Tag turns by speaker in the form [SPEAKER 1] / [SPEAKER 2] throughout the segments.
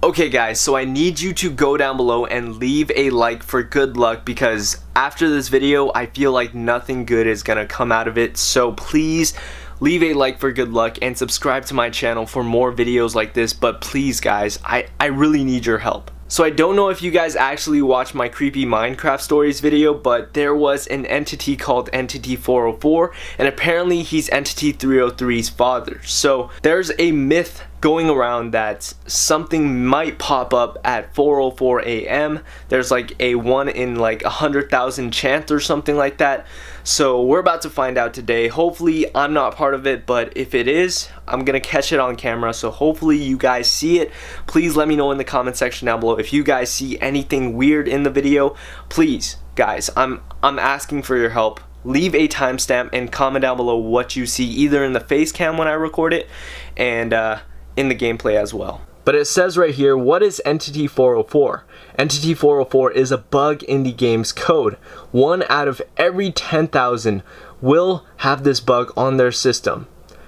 [SPEAKER 1] Okay guys, so I need you to go down below and leave a like for good luck because after this video, I feel like nothing good is gonna come out of it. So please leave a like for good luck and subscribe to my channel for more videos like this. But please guys, I, I really need your help. So I don't know if you guys actually watched my creepy Minecraft stories video, but there was an entity called Entity 404, and apparently he's Entity 303's father. So there's a myth going around that something might pop up at 404 a.m. There's like a one in like a hundred thousand chance or something like that. So we're about to find out today. Hopefully I'm not part of it, but if it is, I'm gonna catch it on camera. So hopefully you guys see it. Please let me know in the comment section down below if you guys see anything weird in the video. Please, guys, I'm I'm asking for your help leave a timestamp and comment down below what you see either in the face cam when I record it and uh, in the gameplay as well. But it says right here, what is Entity 404? Entity 404 is a bug in the game's code. One out of every 10,000 will have this bug on their system.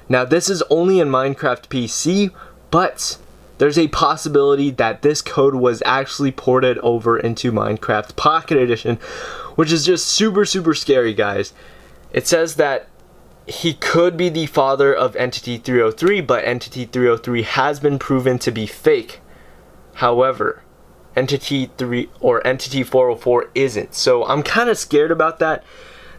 [SPEAKER 1] Now this is only in Minecraft PC, but there's a possibility that this code was actually ported over into Minecraft Pocket Edition, which is just super, super scary, guys. It says that he could be the father of Entity 303, but Entity 303 has been proven to be fake. However, Entity 3 or Entity 404 isn't. So I'm kind of scared about that.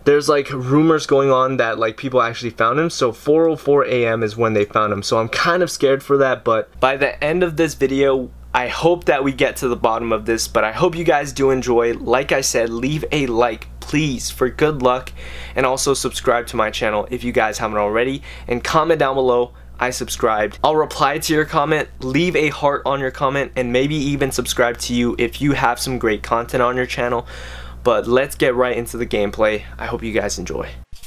[SPEAKER 1] There's like rumors going on that like people actually found him. So 404 a.m. is when they found him. So I'm kind of scared for that. But by the end of this video, I hope that we get to the bottom of this. But I hope you guys do enjoy. Like I said, leave a like please for good luck and also subscribe to my channel if you guys haven't already and comment down below I subscribed. I'll reply to your comment, leave a heart on your comment, and maybe even subscribe to you if you have some great content on your channel. But let's get right into the gameplay. I hope you guys enjoy.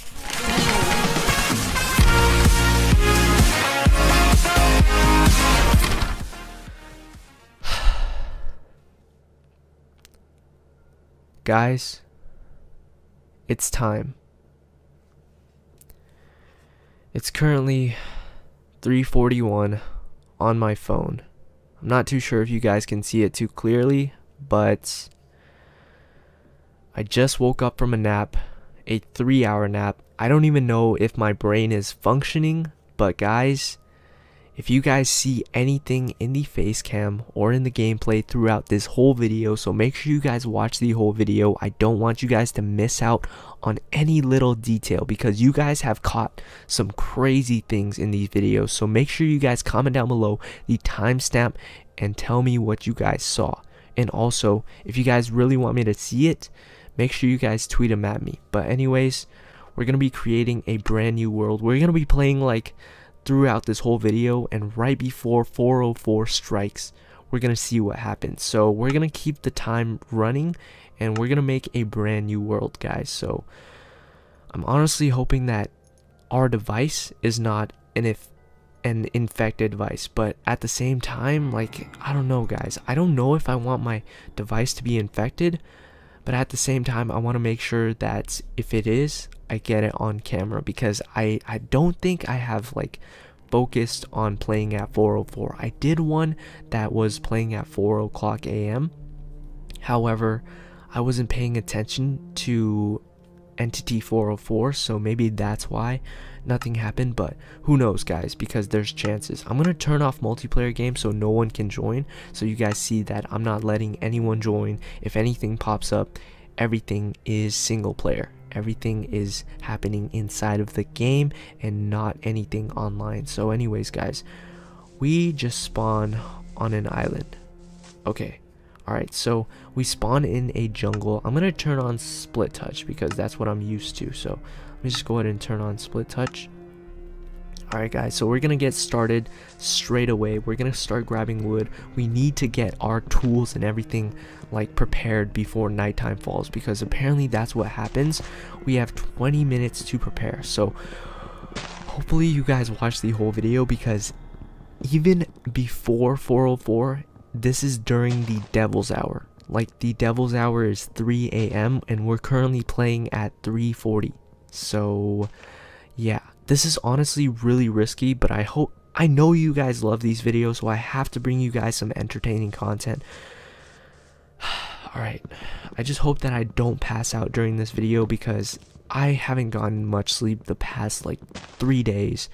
[SPEAKER 1] Guys, it's time. It's currently 341 on my phone. I'm not too sure if you guys can see it too clearly, but I just woke up from a nap, a 3 hour nap. I don't even know if my brain is functioning, but guys, if you guys see anything in the face cam or in the gameplay throughout this whole video, so make sure you guys watch the whole video. I don't want you guys to miss out on any little detail because you guys have caught some crazy things in these videos. So make sure you guys comment down below the timestamp and tell me what you guys saw. And also, if you guys really want me to see it, make sure you guys tweet them at me. But anyways, we're going to be creating a brand new world. We're going to be playing like throughout this whole video and right before 404 strikes we're gonna see what happens. So we're gonna keep the time running and we're gonna make a brand new world guys. So I'm honestly hoping that our device is not an if an infected device but at the same time like I don't know guys. I don't know if I want my device to be infected but at the same time I want to make sure that if it is I get it on camera because I I don't think I have like focused on playing at 404 I did one that was playing at 4 o'clock a.m however I wasn't paying attention to entity 404 so maybe that's why nothing happened but who knows guys because there's chances. I'm gonna turn off multiplayer games so no one can join so you guys see that i'm not letting anyone join. If anything pops up everything is single player everything is happening inside of the game and not anything online so anyways guys we just spawn on an island okay Alright, so we spawn in a jungle. I'm to turn on split touch because that's what I'm used to. So let me just go ahead and turn on split touch. Alright guys, so we're to get started straight away. We're to start grabbing wood. We need to get our tools and everything like prepared before nighttime falls because apparently that's what happens. We have 20 minutes to prepare. So hopefully you guys watch the whole video because even before 404 this is during the devil's hour like the devil's hour is 3 a.m and we're currently playing at 3.40 so yeah this is honestly really risky but i hope I know you guys love these videos, so I have to bring you guys some entertaining content. Alright, I just hope that I don't pass out during this video because I haven't gotten much sleep the past like three days.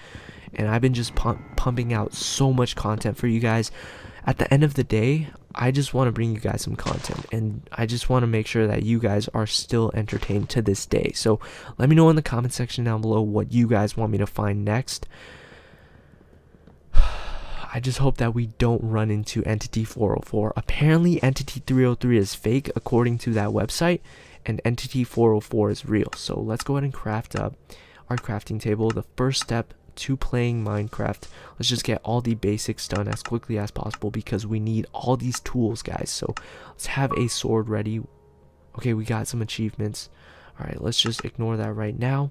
[SPEAKER 1] And I've been just pump pumping out so much content for you guys. At the end of the day, I just want to bring you guys some content. And I just want to make sure that you guys are still entertained to this day. So let me know in the comment section down below what you guys want me to find next. I just hope that we don't run into Entity 404. Apparently, Entity 303 is fake according to that website, and Entity 404 is real. So let's go ahead and craft up our crafting table. The first step to playing Minecraft, let's just get all the basics done as quickly as possible because we need all these tools, guys. So let's have a sword ready. Okay, we got some achievements. All right, let's just ignore that right now.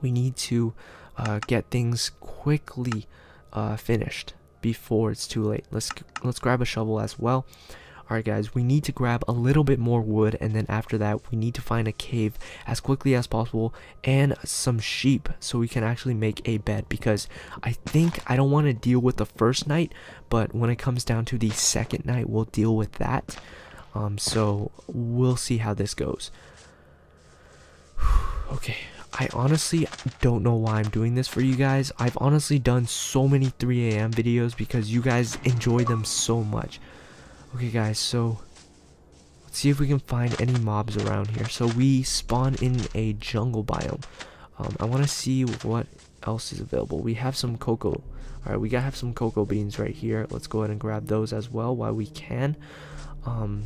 [SPEAKER 1] We need to uh, get things quickly uh, finished before it's too late. Let's let's grab a shovel as well. Alright guys, we need to grab a little bit more wood and then after that we need to find a cave as quickly as possible and some sheep so we can actually make a bed because I think I don't want to deal with the first night but when it comes down to the second night we'll deal with that. Um, so we'll see how this goes. okay, I honestly don't know why I'm doing this for you guys. I've honestly done so many 3 a.m. videos because you guys enjoy them so much. Okay guys, so let's see if we can find any mobs around here. So we spawn in a jungle biome. Um, I want to see what else is available. We have some cocoa. Alright, we gotta have some cocoa beans right here. Let's go ahead and grab those as well while we can. Um,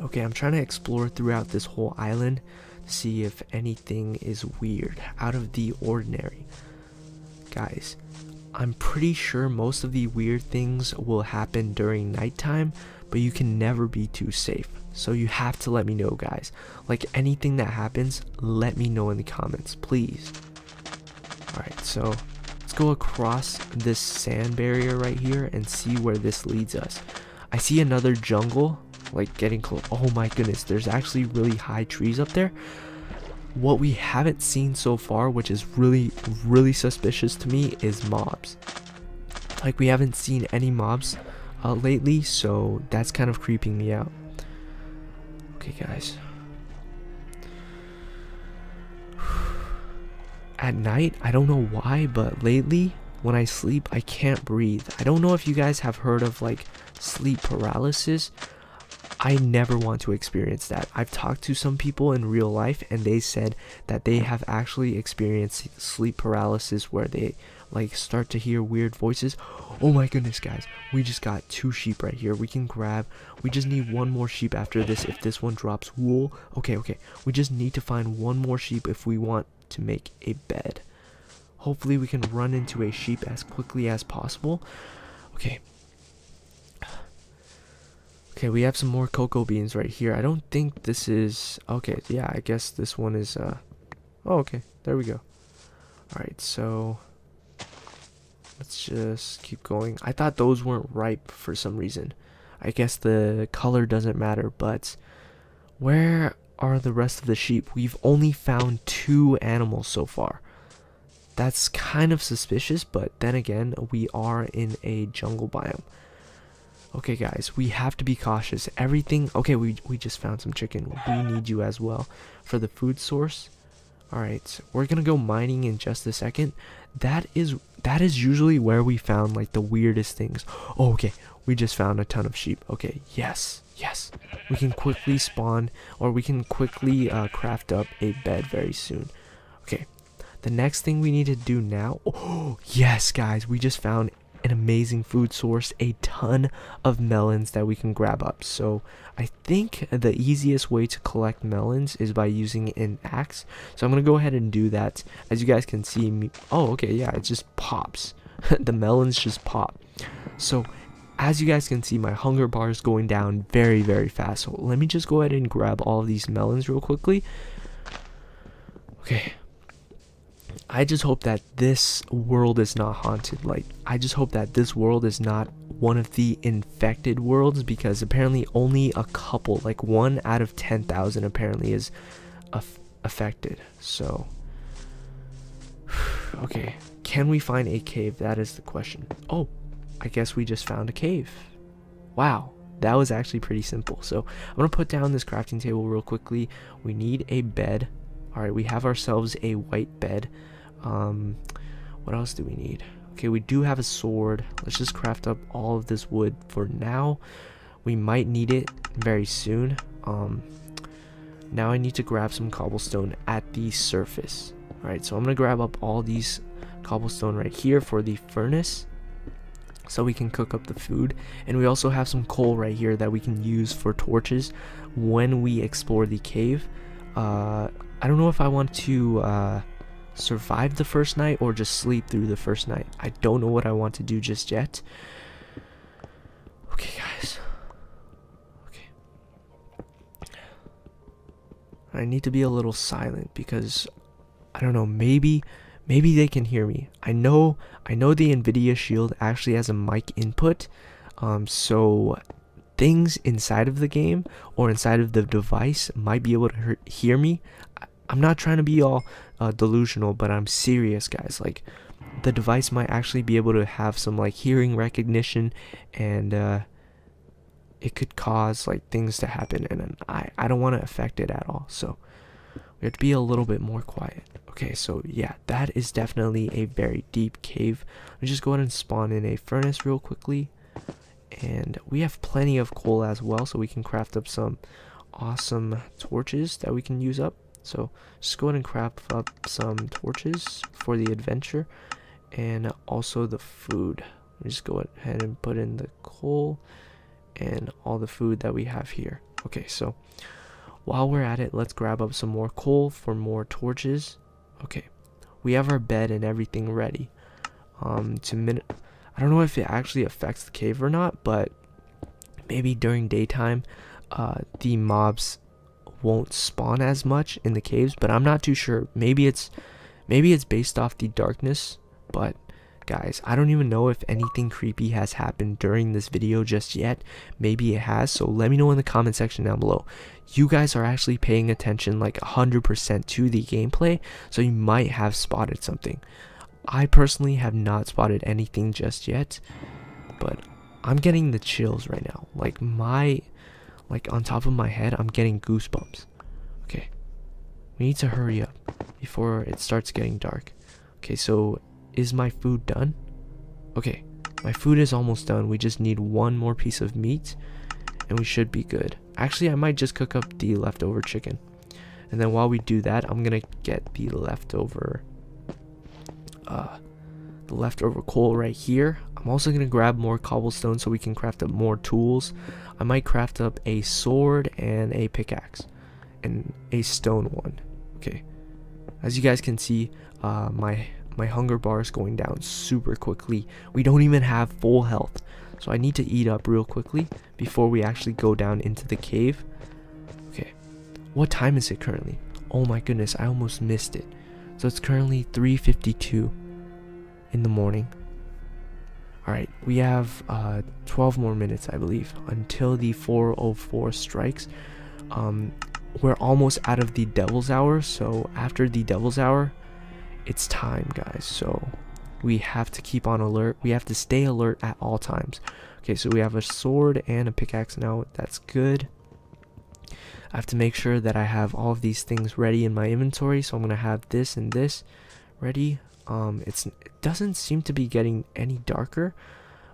[SPEAKER 1] okay, I'm trying to explore throughout this whole island to see if anything is weird, out of the ordinary. Guys, I'm pretty sure most of the weird things will happen during nighttime, but you can never be too safe. So you have to let me know, guys. Like anything that happens, let me know in the comments, please. Alright, so let's go across this sand barrier right here and see where this leads us. I see another jungle like getting close. Oh my goodness, there's actually really high trees up there. What we haven't seen so far, which is really, really suspicious to me, is mobs. Like we haven't seen any mobs uh, lately, so that's kind of creeping me out. Okay, guys. At night, I don't know why, but lately, when I sleep, I can't breathe. I don't know if you guys have heard of like sleep paralysis, I never want to experience that. I've talked to some people in real life and they said that they have actually experienced sleep paralysis where they like start to hear weird voices. Oh my goodness, guys. We just got two sheep right here. We can grab. We just need one more sheep after this if this one drops wool. Okay, okay. We just need to find one more sheep if we want to make a bed. Hopefully we can run into a sheep as quickly as possible. Okay, Okay, we have some more cocoa beans right here. I don't think this is... Okay, yeah, I guess this one is... Uh... Oh, okay. There we go. Alright, so... Let's just keep going. I thought those weren't ripe for some reason. I guess the color doesn't matter, but... Where are the rest of the sheep? We've only found two animals so far. That's kind of suspicious, but then again, we are in a jungle biome. Okay, guys, we have to be cautious. Everything. Okay, we we just found some chicken. We need you as well for the food source. All right, we're gonna go mining in just a second. That is that is usually where we found like the weirdest things. Oh, okay, we just found a ton of sheep. Okay, yes, yes, we can quickly spawn or we can quickly uh, craft up a bed very soon. Okay, the next thing we need to do now. Oh, yes, guys, we just found an amazing food source, a ton of melons that we can grab up. So I think the easiest way to collect melons is by using an axe. So I'm going to go ahead and do that. As you guys can see, me oh, okay, yeah, it just pops. the melons just pop. So as you guys can see, my hunger bar is going down very, very fast. So let me just go ahead and grab all of these melons real quickly. Okay, I just hope that this world is not haunted. Like, I just hope that this world is not one of the infected worlds because apparently only a couple, like one out of 10,000 apparently is aff affected. So, okay. can we find a cave? That is the question. Oh, I guess we just found a cave. Wow, that was actually pretty simple. So I'm going to put down this crafting table real quickly. We need a bed. All right, we have ourselves a white bed. Um, what else do we need? Okay, we do have a sword. Let's just craft up all of this wood for now. We might need it very soon. Um, now I need to grab some cobblestone at the surface. Alright, so I'm to grab up all these cobblestone right here for the furnace so we can cook up the food and we also have some coal right here that we can use for torches when we explore the cave uh, I don't know if I want to uh, survive the first night or just sleep through the first night I don't know what I want to do just yet okay guys okay I need to be a little silent because I don't know maybe maybe they can hear me. I know I know the Nvidia Shield actually has a mic input, um, so things inside of the game or inside of the device might be able to hear me. I'm not trying to be all uh, delusional, but I'm serious, guys. Like the device might actually be able to have some like hearing recognition and uh, it could cause like things to happen and I, I don't want to affect it at all so we have to be a little bit more quiet Okay, so yeah, that is definitely a very deep cave. Let me just go ahead and spawn in a furnace real quickly. And we have plenty of coal as well, so we can craft up some awesome torches that we can use up. So just go ahead and craft up some torches for the adventure and also the food. Just go ahead and put in the coal and all the food that we have here. Okay, so while we're at it, let's grab up some more coal for more torches. Okay, we have our bed and everything ready. Um, to min I don't know if it actually affects the cave or not, but maybe during daytime, uh, the mobs won't spawn as much in the caves. But I'm not too sure. Maybe it's maybe it's based off the darkness, but guys. I don't even know if anything creepy has happened during this video just yet. Maybe it has, so let me know in the comment section down below. You guys are actually paying attention like 100% to the gameplay, so you might have spotted something. I personally have not spotted anything just yet, but I'm getting the chills right now. Like my, like on top of my head, I'm getting goosebumps. Okay, we need to hurry up before it starts getting dark. Okay, so is my food done? Okay, my food is almost done. We just need one more piece of meat and we should be good. Actually, I might just cook up the leftover chicken. And then while we do that, I'm gonna get the leftover uh the leftover coal right here. I'm also gonna grab more cobblestone so we can craft up more tools. I might craft up a sword and a pickaxe and a stone one. Okay. As you guys can see, uh, my my hunger bar is going down super quickly. We don't even have full health. So I need to eat up real quickly before we actually go down into the cave. Okay. What time is it currently? Oh my goodness, I almost missed it. So it's currently 3.52 in the morning. Alright, we have uh, 12 more minutes, I believe, until the 404 strikes. Um, we're almost out of the devil's hour, so after the devil's hour, it's time, guys. So we have to keep on alert. We have to stay alert at all times. Okay, so we have a sword and a pickaxe now. That's good. I have to make sure that I have all of these things ready in my inventory. So I'm going to have this and this ready. Um, it's, it doesn't seem to be getting any darker.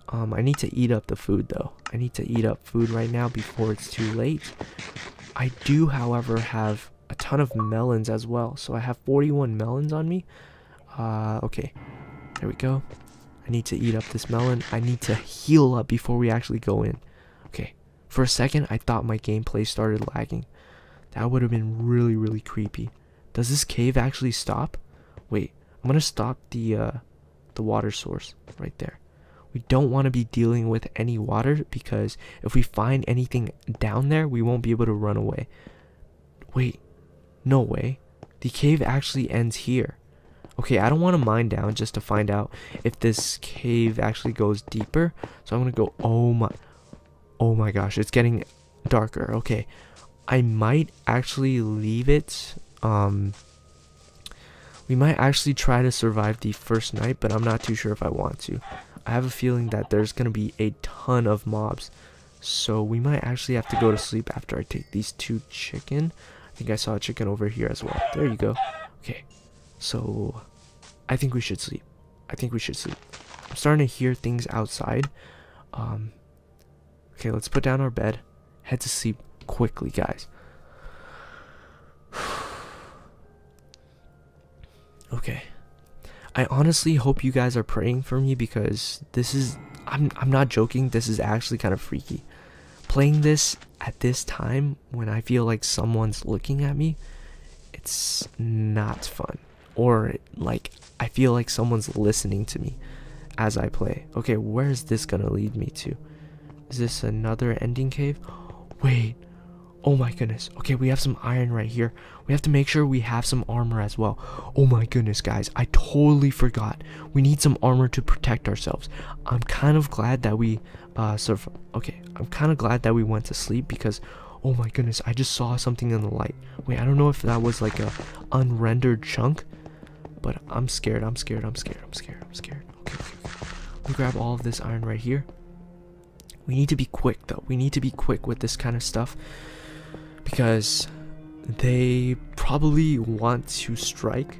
[SPEAKER 1] Um, I need to eat up the food though. I need to eat up food right now before it's too late. I do, however, have a ton of melons as well. So I have 41 melons on me. Uh, okay, there we go. I need to eat up this melon. I need to heal up before we actually go in. Okay, for a second, I thought my gameplay started lagging. That would have been really, really creepy. Does this cave actually stop? Wait, I'm gonna stop the uh, the water source right there. We don't want to be dealing with any water because if we find anything down there, we won't be able to run away. Wait, no way. The cave actually ends here. Okay, I don't want to mine down just to find out if this cave actually goes deeper. So I'm going to go, oh my, oh my gosh, it's getting darker. Okay, I might actually leave it, um, We might actually try to survive the first night, but I'm not too sure if I want to. I have a feeling that there's going to be a ton of mobs. So we might actually have to go to sleep after I take these two chicken. I think I saw a chicken over here as well. There you go. Okay. So I think we should sleep. I think we should sleep. I'm starting to hear things outside. Um Okay, let's put down our bed. Head to sleep quickly, guys. Okay. I honestly hope you guys are praying for me because this is I'm I'm not joking, this is actually kind of freaky. Playing this at this time when I feel like someone's looking at me, it's not fun. Or like I feel like someone's listening to me as I play. Okay, where is this gonna lead me to? Is this another ending cave? Wait, Oh my goodness. Okay, we have some iron right here. We have to make sure we have some armor as well. Oh my goodness, guys. I totally forgot. We need some armor to protect ourselves. I'm kind of glad that we uh surf okay, I'm kind of glad that we went to sleep because oh my goodness, I just saw something in the light. Wait, I don't know if that was like a unrendered chunk, but I'm scared. I'm scared. I'm scared. I'm scared. I'm scared. Okay, okay. We grab all of this iron right here. We need to be quick though. We need to be quick with this kind of stuff because they probably want to strike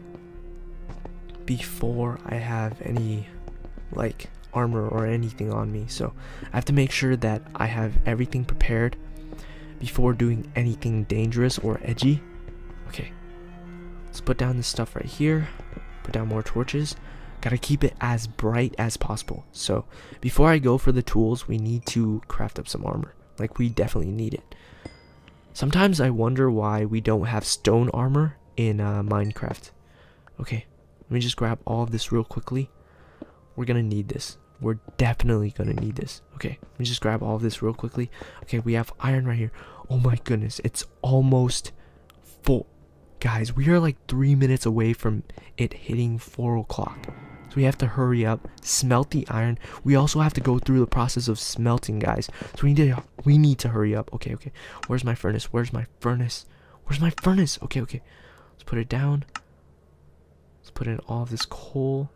[SPEAKER 1] before I have any like armor or anything on me. So I have to make sure that I have everything prepared before doing anything dangerous or edgy. Okay, let's put down this stuff right here. Put down more torches. Gotta keep it as bright as possible. So before I go for the tools, we need to craft up some armor. Like we definitely need it. Sometimes I wonder why we don't have stone armor in uh, Minecraft. Okay, let me just grab all of this real quickly. We're gonna need this. We're definitely gonna need this. Okay, let me just grab all of this real quickly. Okay, we have iron right here. Oh my goodness, it's almost full. Guys, we are like three minutes away from it hitting 4 o'clock we have to hurry up, smelt the iron. We also have to go through the process of smelting, guys. So we need to we need to hurry up. Okay, okay. Where's my furnace? Where's my furnace? Where's my furnace? Okay, okay. Let's put it down. Let's put in all of this coal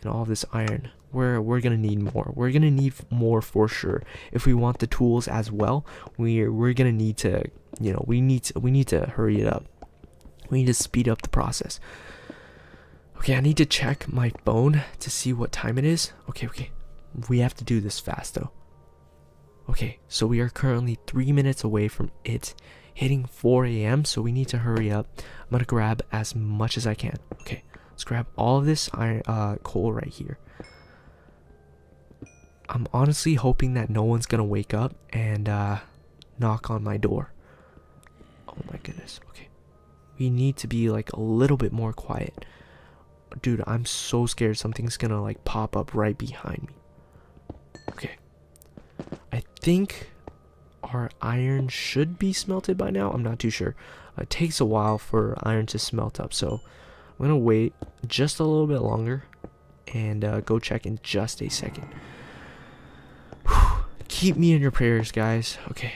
[SPEAKER 1] and all of this iron. We're we're gonna need more. We're gonna need more for sure. If we want the tools as well, we're we're gonna need to you know we need to we need to hurry it up. We need to speed up the process. Okay, I need to check my phone to see what time it is. Okay, okay. We have to do this fast though. Okay, so we are currently three minutes away from it hitting 4 a.m. So we need to hurry up. I'm gonna grab as much as I can. Okay, let's grab all of this iron, uh, coal right here. I'm honestly hoping that no one's gonna wake up and uh, knock on my door. Oh my goodness. Okay, we need to be like a little bit more quiet dude, I'm so scared something's gonna like pop up right behind me. Okay. I think our iron should be smelted by now. I'm not too sure. It takes a while for iron to smelt up, so I'm gonna wait just a little bit longer and uh, go check in just a second. Whew. Keep me in your prayers, guys. Okay.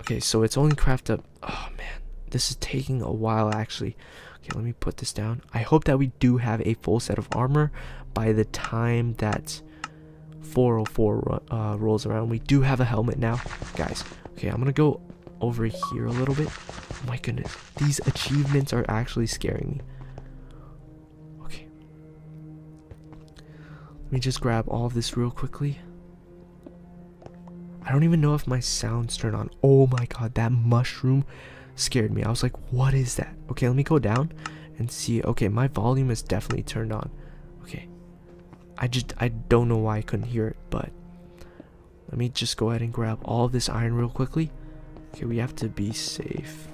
[SPEAKER 1] Okay, so it's only craft up. Oh man, this is taking a while actually. Okay, let me put this down. I hope that we do have a full set of armor by the time that 404 uh, rolls around. We do have a helmet now, guys. Okay, I'm gonna go over here a little bit. Oh my goodness, these achievements are actually scaring me. Okay. Let me just grab all of this real quickly. I don't even know if my sound's turned on. Oh my god, that mushroom scared me. I was like, what is that? Okay, let me go down and see. Okay, my volume is definitely turned on. Okay. I just, I don't know why I couldn't hear it, but let me just go ahead and grab all this iron real quickly. Okay, we have to be safe.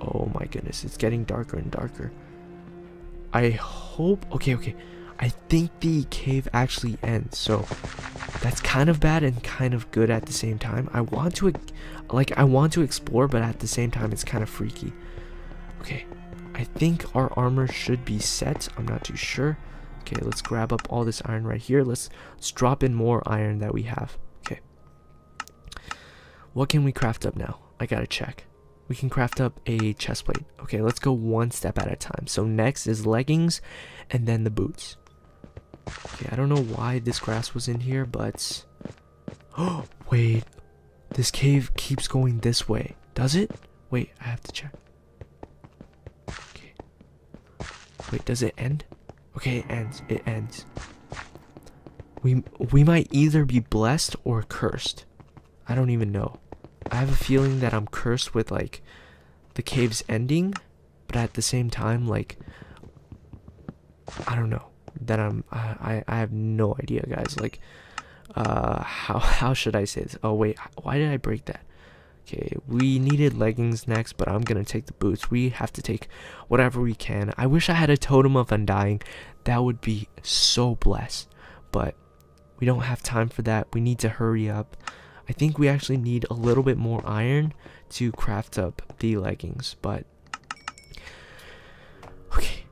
[SPEAKER 1] Oh my goodness, it's getting darker and darker. I hope, okay, okay. I think the cave actually ends, so that's kind of bad and kind of good at the same time. I want to, like, I want to explore, but at the same time, it's kind of freaky. Okay, I think our armor should be set. I'm not too sure. Okay, let's grab up all this iron right here. Let's, let's drop in more iron that we have. Okay. What can we craft up now? I gotta check. we can craft up a chest plate. Okay, let's go one step at a time. So next is leggings and then the boots. Okay, I don't know why this grass was in here, but... Oh, wait. This cave keeps going this way. Does it? Wait, I have to check. Okay. Wait, does it end? Okay, it ends. It ends. We, we might either be blessed or cursed. I don't even know. I have a feeling that I'm cursed with, like, the cave's ending, but at the same time, like, I don't know that I'm I I have no idea, guys. Like, uh, how how should I say this? Oh wait, why did I break that? Okay, we needed leggings next, but I'm gonna take the boots. We have to take whatever we can. I wish I had a totem of undying. That would be so blessed, but we don't have time for that. We need to hurry up. I think we actually need a little bit more iron to craft up the leggings, but okay.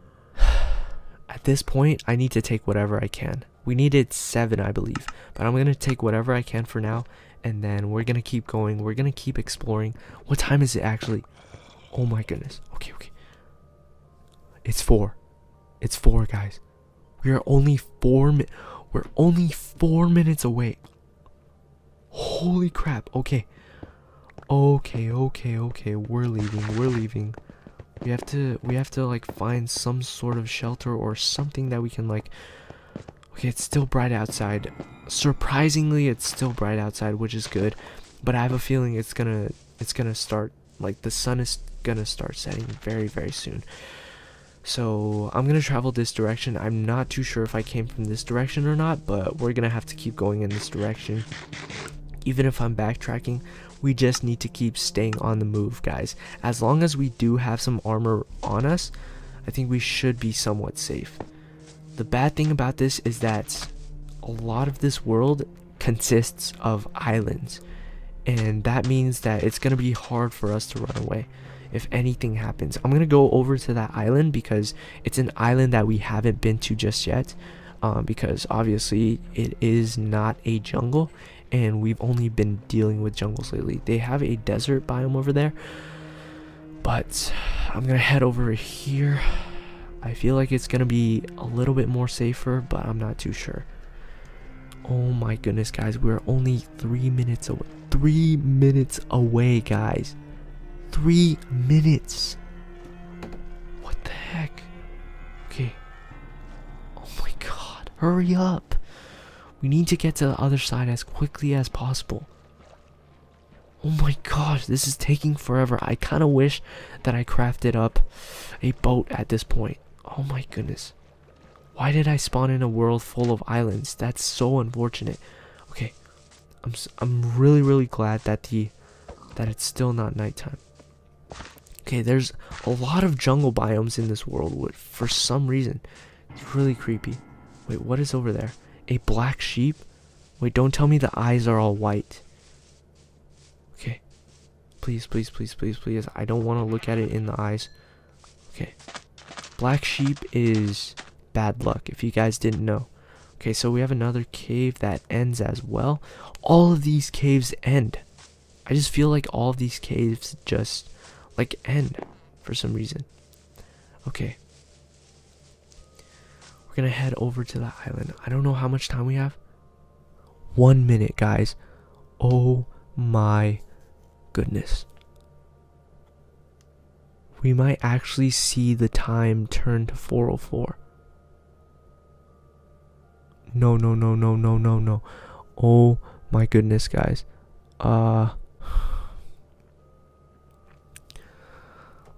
[SPEAKER 1] At this point, I need to take whatever I can. We needed seven, I believe, but I'm gonna take whatever I can for now, and then we're gonna keep going. We're gonna keep exploring. What time is it actually? Oh my goodness. Okay, okay. It's four. It's four, guys. We are only four. Mi we're only four minutes away. Holy crap. Okay. Okay, okay, okay. We're leaving. We're leaving. We have to we have to like find some sort of shelter or something that we can like Okay, it's still bright outside. Surprisingly, it's still bright outside, which is good. But I have a feeling it's to it's to start like the sun is to start setting very very soon. So, I'm to travel this direction. I'm not too sure if I came from this direction or not, but we're to have to keep going in this direction even if I'm backtracking, we just need to keep staying on the move, guys. As long as we do have some armor on us, I think we should be somewhat safe. The bad thing about this is that a lot of this world consists of islands, and that means that it's going to be hard for us to run away if anything happens. I'm going to go over to that island because it's an island that we haven't been to just yet. Um, because obviously it is not a jungle and we've only been dealing with jungles lately. They have a desert biome over there, but I'm gonna head over here. I feel like it's gonna be a little bit more safer, but I'm not too sure. Oh my goodness, guys, we're only three minutes away. Three minutes away, guys. Three minutes. What the heck? Okay. Oh my god, hurry up. We need to get to the other side as quickly as possible. Oh my gosh, this is taking forever. I kind of wish that I crafted up a boat at this point. Oh my goodness. Why did I spawn in a world full of islands? That's so unfortunate. Okay. I'm I'm really really glad that the that it's still not nighttime. Okay, there's a lot of jungle biomes in this world for some reason. It's really creepy. Wait, what is over there? A black sheep? Wait, don't tell me the eyes are all white. Okay. Please, please, please, please, please. I don't want to look at it in the eyes. Okay. Black sheep is bad luck, if you guys didn't know. Okay, so we have another cave that ends as well. All of these caves end. I just feel like all of these caves just, like, end for some reason. Okay. We're gonna head over to the island. I don't know how much time we have. One minute, guys. Oh my goodness. We might actually see the time turn to 404. No, no, no, no, no, no, no. Oh my goodness, guys. Uh.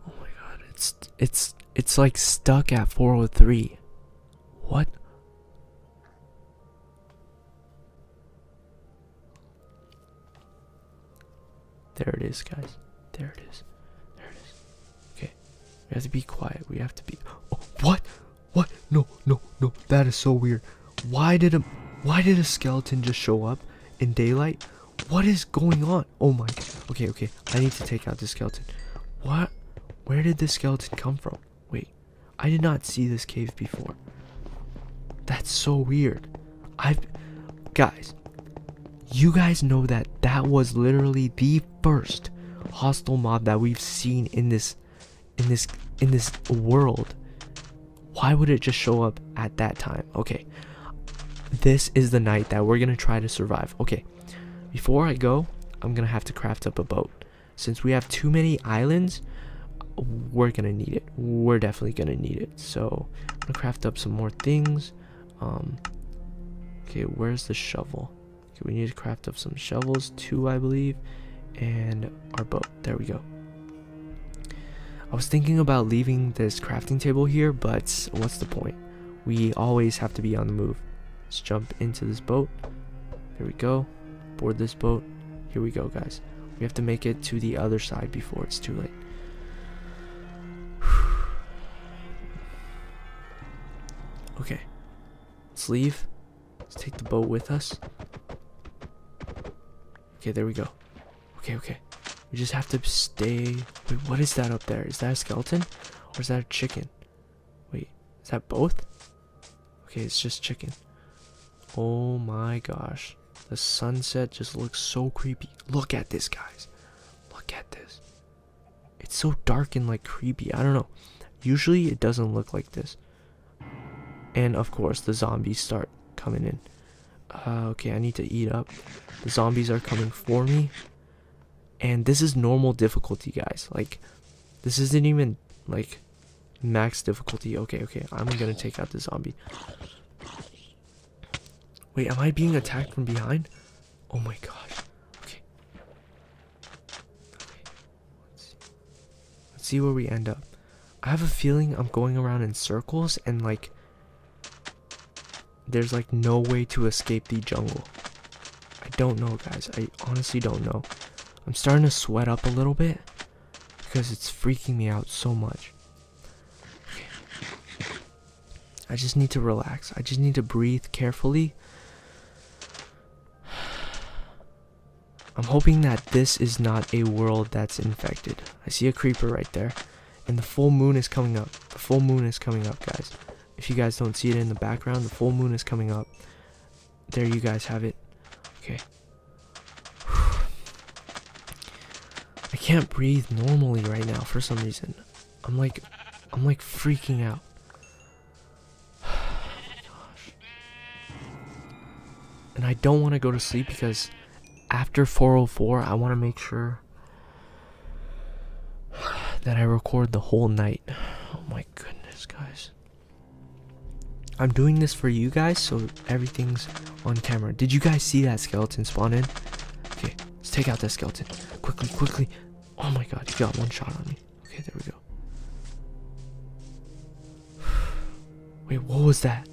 [SPEAKER 1] Oh my god, it's it's it's like stuck at 403. What? There it is, guys. There it is. There it is. Okay. We have to be quiet. We have to be. Oh, what? What? No, no, no. That is so weird. Why did a why did a skeleton just show up in daylight? What is going on? Oh my. Okay, okay. I need to take out the skeleton. What? Where did this skeleton come from? Wait. I did not see this cave before. That's so weird. I've guys, you guys know that that was literally the first hostile mob that we've seen in this in this in this world. Why would it just show up at that time? Okay. This is the night that we're going to try to survive. Okay. Before I go, I'm going to have to craft up a boat. Since we have too many islands, we're going to need it. We're definitely going to need it. So, I'm going to craft up some more things. Um Okay, where's the shovel? Okay, we need to craft up some shovels, two I believe, and our boat. There we go. I was thinking about leaving this crafting table here, but what's the point? We always have to be on the move. Let's jump into this boat. There we go. Board this boat. Here we go, guys. We have to make it to the other side before it's too late. okay. Let's leave. Let's take the boat with us. Okay, there we go. Okay, okay. We just have to stay. Wait, what is that up there? Is that a skeleton? Or is that a chicken? Wait, is that both? Okay, it's just chicken. Oh my gosh. The sunset just looks so creepy. Look at this, guys. Look at this. It's so dark and like creepy. I don't know. Usually it doesn't look like this. And of course, the zombies start coming in. Uh, okay, I need to eat up. The zombies are coming for me. And this is normal difficulty, guys. Like, this isn't even, like, max difficulty. Okay, okay, I'm gonna take out the zombie. Wait, am I being attacked from behind? Oh my gosh. Okay. Let's see where we end up. I have a feeling I'm going around in circles and, like, there's like no way to escape the jungle. I don't know, guys. I honestly don't know. I'm starting to sweat up a little bit because it's freaking me out so much. I just need to relax. I just need to breathe carefully. I'm hoping that this is not a world that's infected. I see a creeper right there. And the full moon is coming up. The full moon is coming up, guys. If you guys don't see it in the background, the full moon is coming up. There you guys have it. Okay. I can't breathe normally right now for some reason. I'm like I'm like freaking out. and I don't want to go to sleep because after 404 I want to make sure that I record the whole night. Oh my goodness, guys. I'm doing this for you guys so everything's on camera. Did you guys see that skeleton spawn in? Okay, let's take out that skeleton. Quickly, quickly. Oh my god, he got one shot on me. Okay, there we go. Wait, what was that?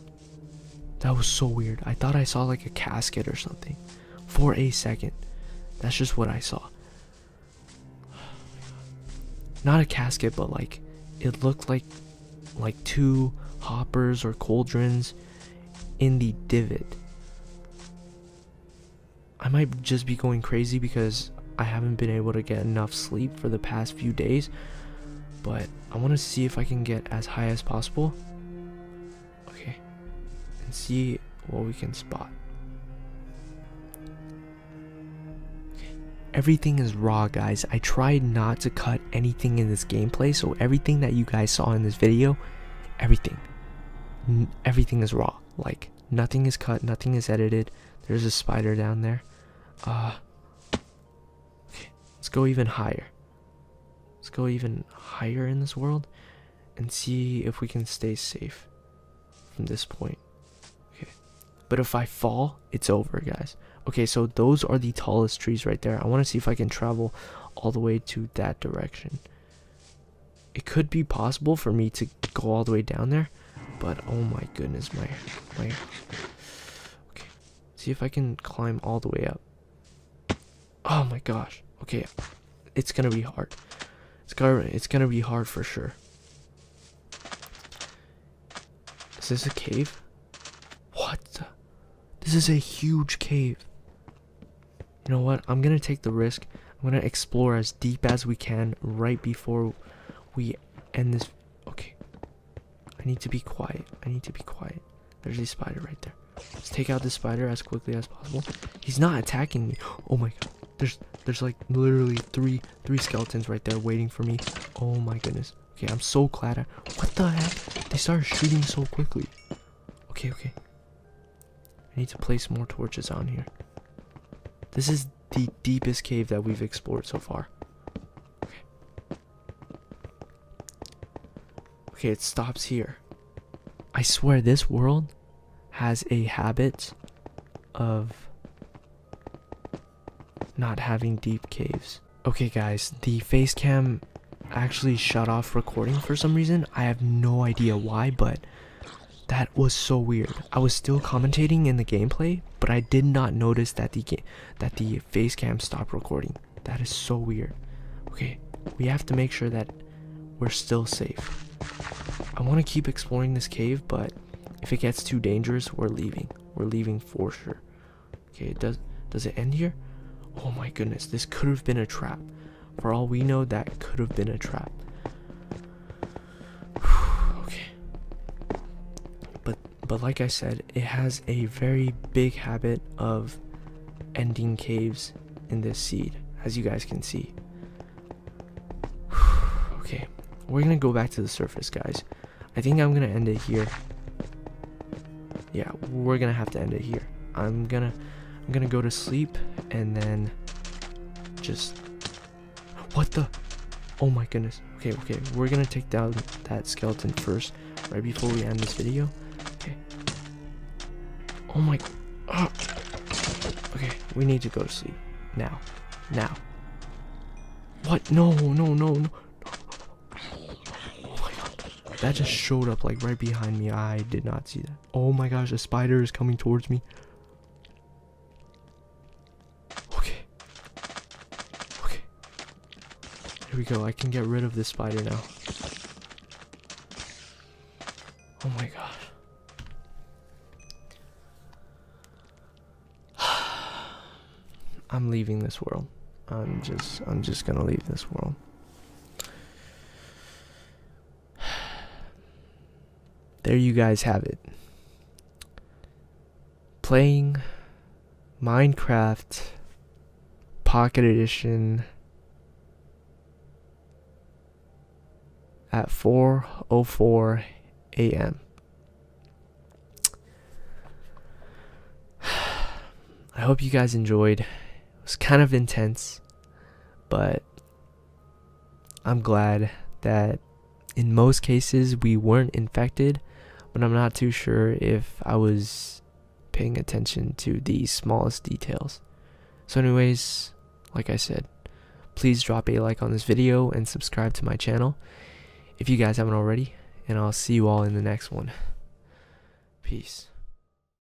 [SPEAKER 1] That was so weird. I thought I saw like a casket or something. For a second. That's just what I saw. Not a casket, but like it looked like like two hoppers or cauldrons in the divot. I might just be going crazy because I haven't been able to get enough sleep for the past few days, but I want to see if I can get as high as possible. Okay, and see what we can spot. Everything is raw, guys. I tried not to cut anything in this gameplay, so everything that you guys saw in this video, everything everything is raw. Like nothing is cut, nothing is edited. There's a spider down there. Uh Okay, let's go even higher. Let's go even higher in this world and see if we can stay safe from this point. Okay. But if I fall, it's over, guys. Okay, so those are the tallest trees right there. I want to see if I can travel all the way to that direction. It could be possible for me to go all the way down there, but oh my goodness, my my. Okay, see if I can climb all the way up. Oh my gosh. Okay, it's gonna be hard. It's gonna it's gonna be hard for sure. Is this a cave? What? The? This is a huge cave. You know what? I'm gonna take the risk. I'm gonna explore as deep as we can right before we end this I need to be quiet. I need to be quiet. There's a spider right there. Let's take out this spider as quickly as possible. He's not attacking me. Oh my god. There's there's like literally three three skeletons right there waiting for me. Oh my goodness. Okay, I'm so glad I What the heck? They started shooting so quickly. Okay, okay. I need to place more torches on here. This is the deepest cave that we've explored so far. Okay, it stops here. I swear this world has a habit of not having deep caves. Okay guys, the face cam actually shut off recording for some reason. I have no idea why, but that was so weird. I was still commentating in the gameplay, but I did not notice that the that the face cam stopped recording. That is so weird. Okay, we have to make sure that we're still safe. I want to keep exploring this cave, but if it gets too dangerous, we're leaving. We're leaving for sure. Okay, it does does it end here? Oh my goodness, this could have been a trap. For all we know, that could have been a trap. okay. But but like I said, it has a very big habit of ending caves in this seed, as you guys can see. okay, we're gonna go back to the surface, guys. I think I'm gonna end it here. Yeah, we're gonna have to end it here. I'm gonna I'm gonna go to sleep and then just what the? Oh my goodness. Okay okay we're gonna take down that skeleton first right before we end this video. Okay. Oh my oh. okay we need to go to sleep now. Now. What? No no no no that just showed up like right behind me. I did not see that. Oh my gosh, a spider is coming towards me. Okay. Okay. Here we go. I can get rid of this spider now. Oh my gosh. I'm leaving this world. I'm just I'm just gonna leave this world. There you guys have it. Playing Minecraft Pocket Edition at 4:04 a.m. I hope you guys enjoyed. It was kind of intense, but I'm glad that in most cases we weren't infected but I'm not too sure if I was paying attention to the smallest details. So anyways, like I said, please drop a like on this video and subscribe to my channel if you guys haven't already, and I'll see you all in the next one. Peace.